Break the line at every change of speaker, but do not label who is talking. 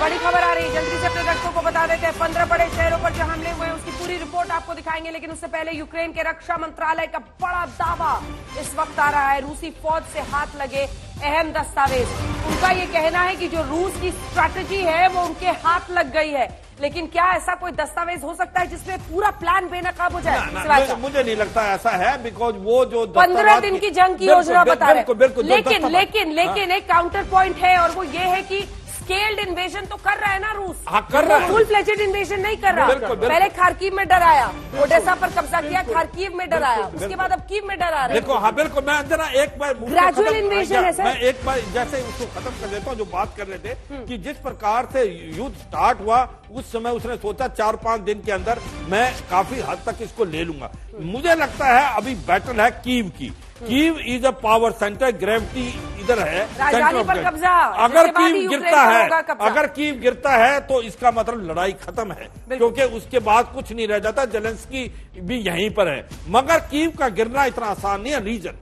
बड़ी खबर आ रही है। जल्दी से अपने दर्शकों को बता देते हैं। पंद्रह बड़े शहरों पर जो हमले हुए उसकी पूरी रिपोर्ट आपको दिखाएँगे लेकिन उससे पहले यूक्रेन के रक्षा मंत्रालय का बड़ा दावा इस वक्त आ रहा है। रूसी फौज से हाथ लगे अहम दस्तावेज़। उनका ये कहना है कि जो रूस की स्ट्रैटेजी है वो उनके हाथ लग गई है। लेकिन क्या ऐसा कोई दस्तावेज़ हो सकता है जिसमें पूरा प्लान बेनकाब हो जाए?
ना,
शिवाजी
मुझे, मुझे नहीं लगता ऐसा है बिकॉज़ वो जो
पंद्रह दिन की जंग की योजना बता रहे
बिल्कुल,
हैं लेकिन लेकिन लेकिन एक काउंटर पॉइंट है और वो ये है कि स्केल्ड इन्वेजन तो कर रहा है ना रूस?
हाँ, कर रहा है।
फुल फ्लेजेड इन्वेजन नहीं कर रहा। पहले खारकीव में डराया ओडेसा पर कब्जा किया खारकीव में डराया उसके बाद अब कीव में डरा रहे
देखो हाँ बिल्कुल मैं जरा एक बार
Gradual
खत्म-
है, सर।
मैं एक बार जैसे उसको खत्म कर देता हूँ जो बात कर रहे थे कि जिस प्रकार से युद्ध स्टार्ट हुआ उस समय उसने सोचा चार पाँच दिन के अंदर मैं काफ़ी हद तक इसको ले लूँगा। मुझे लगता है अभी बैटल है कीव की। Kyiv is a power centre gravity इधर है
राजधानी पर कब्जा,
अगर कीव गिरता है अगर कीव गिरता है तो इसका मतलब लड़ाई खत्म है क्योंकि उसके बाद कुछ नहीं रह जाता जेलेंस्की भी यहीं पर है। मगर कीव का गिरना इतना आसान नहीं है रीजन।